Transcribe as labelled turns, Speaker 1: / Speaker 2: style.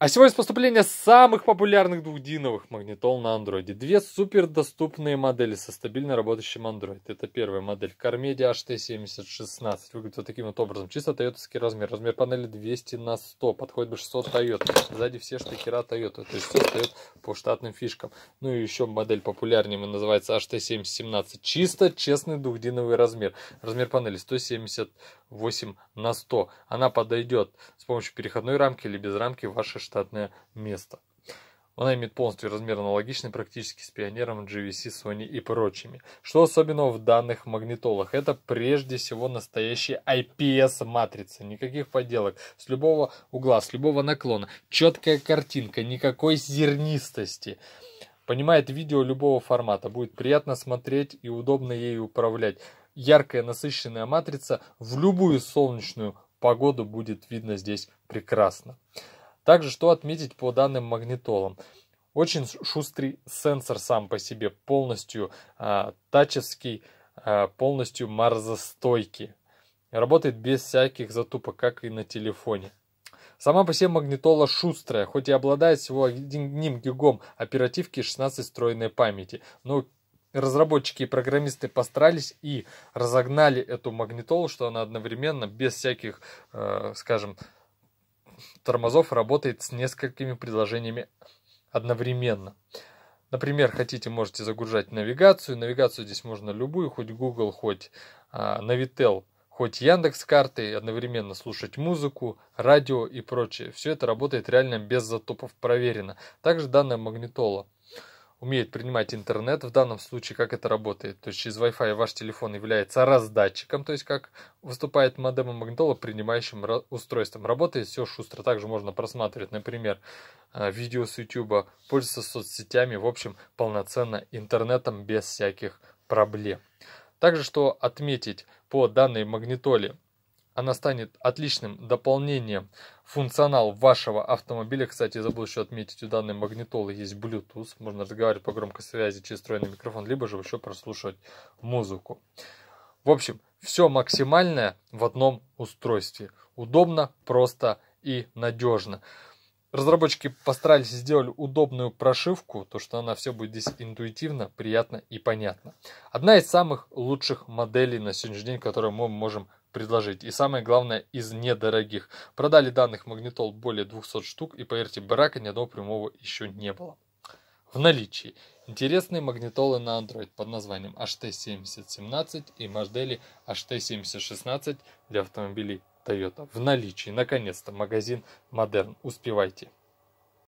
Speaker 1: А сегодня с поступления самых популярных двухдиновых магнитол на андроиде. Две супер доступные модели со стабильно работающим Android. Это первая модель Carmedia HT7016. Выглядит вот таким вот образом. Чисто тойотовский размер. Размер панели 200 на 100. Подходит большинство Toyota. Сзади все штекера Toyota. То есть все стоит по штатным фишкам. Ну и еще модель популярнее называется HT7017. Чисто честный двухдиновый размер. Размер панели 178 на 100. Она подойдет с помощью переходной рамки или без рамки в ваше штатное место. Она имеет полностью размер аналогичный практически с пионером GVC, Sony и прочими. Что особенного в данных магнитолах? Это прежде всего настоящие IPS-матрицы. Никаких поделок. С любого угла, с любого наклона. Четкая картинка, никакой зернистости. Понимает видео любого формата. Будет приятно смотреть и удобно ей управлять. Яркая насыщенная матрица в любую солнечную погоду будет видно здесь прекрасно. Также, что отметить по данным магнитолам. Очень шустрый сенсор сам по себе, полностью а, тачевский, а, полностью морозостойкий. Работает без всяких затупок, как и на телефоне. Сама по себе магнитола шустрая, хоть и обладает всего одним гигом оперативки и 16 встроенной памяти. Но разработчики и программисты постарались и разогнали эту магнитолу, что она одновременно, без всяких, э, скажем, тормозов работает с несколькими предложениями одновременно. Например, хотите, можете загружать навигацию. Навигацию здесь можно любую, хоть Google, хоть а, Navitel, хоть Яндекс карты, одновременно слушать музыку, радио и прочее. Все это работает реально без затопов, проверено. Также данная магнитола умеет принимать интернет. В данном случае как это работает? То есть через Wi-Fi ваш телефон является раздатчиком, то есть как выступает модемом магнитола, принимающим устройством. Работает все шустро. Также можно просматривать, например, э, видео с YouTube, пользоваться соцсетями, в общем, полноценно интернетом без всяких проблем. Также что отметить по данной магнитоле – она станет отличным дополнением функционал вашего автомобиля. Кстати, забыл еще отметить, у данной магнитолы есть Bluetooth. Можно разговаривать по громкой связи через встроенный микрофон, либо же еще прослушивать музыку. В общем, все максимальное в одном устройстве. Удобно, просто и надежно. Разработчики постарались сделать удобную прошивку, то что она все будет здесь интуитивно, приятно и понятно. Одна из самых лучших моделей на сегодняшний день, которую мы можем предложить. И самое главное, из недорогих. Продали данных магнитол более 200 штук, и поверьте, брака ни одного прямого еще не было. В наличии интересные магнитолы на Android под названием HT7017 и модели HT7016 для автомобилей Toyota. В наличии, наконец-то, магазин Modern. Успевайте.